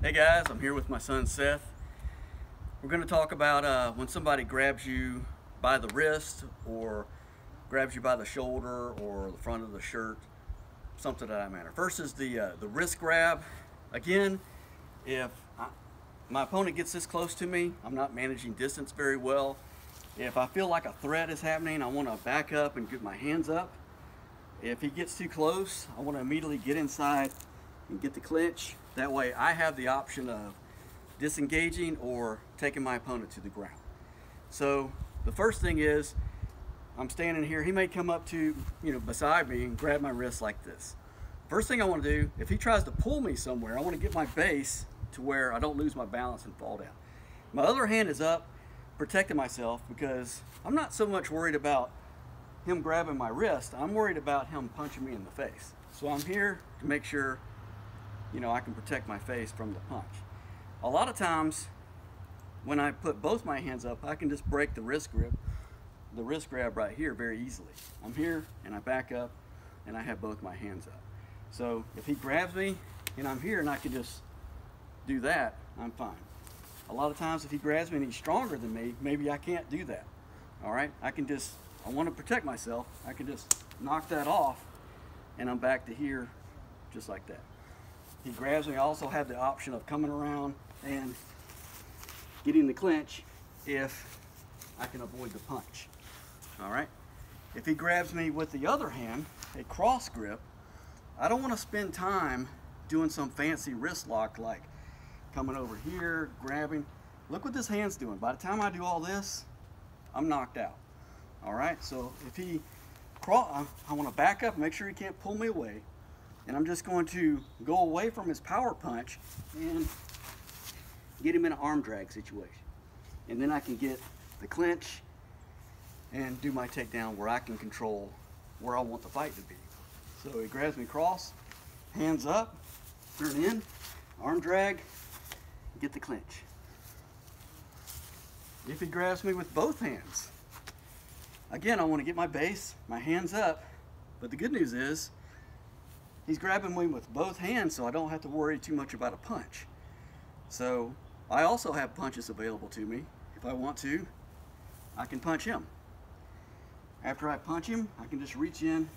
Hey guys, I'm here with my son Seth. We're going to talk about uh, when somebody grabs you by the wrist or grabs you by the shoulder or the front of the shirt, something of that matter. First is the, uh, the wrist grab. Again, if I, my opponent gets this close to me, I'm not managing distance very well. If I feel like a threat is happening, I want to back up and get my hands up. If he gets too close, I want to immediately get inside and get the clinch. That way I have the option of disengaging or taking my opponent to the ground. So the first thing is I'm standing here. He may come up to, you know, beside me and grab my wrist like this. First thing I want to do, if he tries to pull me somewhere, I want to get my base to where I don't lose my balance and fall down. My other hand is up, protecting myself because I'm not so much worried about him grabbing my wrist. I'm worried about him punching me in the face. So I'm here to make sure, you know, I can protect my face from the punch. A lot of times when I put both my hands up, I can just break the wrist grip, the wrist grab right here very easily. I'm here and I back up and I have both my hands up. So if he grabs me and I'm here and I can just do that, I'm fine. A lot of times if he grabs me and he's stronger than me, maybe I can't do that. All right, I can just, I want to protect myself. I can just knock that off and I'm back to here just like that. He grabs me, I also have the option of coming around and getting the clinch if I can avoid the punch. All right. If he grabs me with the other hand, a cross grip, I don't want to spend time doing some fancy wrist lock like coming over here, grabbing. Look what this hand's doing. By the time I do all this, I'm knocked out. All right, so if he crawl, I want to back up, make sure he can't pull me away. And I'm just going to go away from his power punch and get him in an arm drag situation. And then I can get the clinch and do my takedown where I can control where I want the fight to be. So he grabs me cross, hands up, turn in, arm drag, get the clinch. If he grabs me with both hands, again, I want to get my base, my hands up, but the good news is he's grabbing me with both hands so I don't have to worry too much about a punch. So I also have punches available to me. If I want to, I can punch him. After I punch him, I can just reach in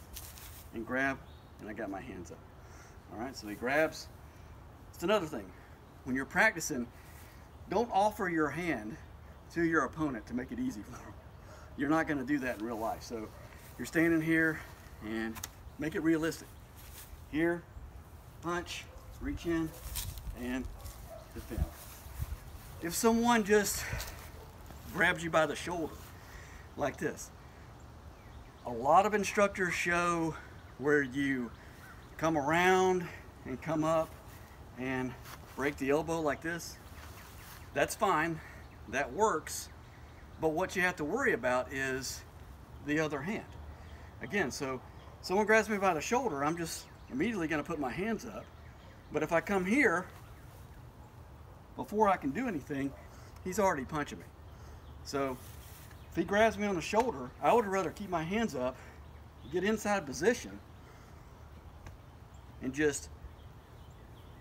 and grab, and I got my hands up. All right, so he grabs. It's another thing. When you're practicing, don't offer your hand to your opponent to make it easy for them. You're not gonna do that in real life. So you're standing here and make it realistic. Here, punch, reach in, and defend. If someone just grabs you by the shoulder like this, a lot of instructors show where you come around and come up and break the elbow like this. That's fine, that works, but what you have to worry about is the other hand. Again, so someone grabs me by the shoulder, I'm just immediately gonna put my hands up. But if I come here, before I can do anything, he's already punching me. So if he grabs me on the shoulder, I would rather keep my hands up, get inside position, and just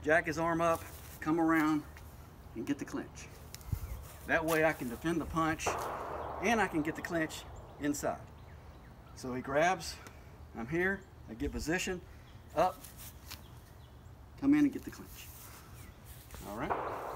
jack his arm up, come around, and get the clinch. That way I can defend the punch, and I can get the clinch inside. So he grabs, I'm here, I get position, up. Come in and get the clinch. All right.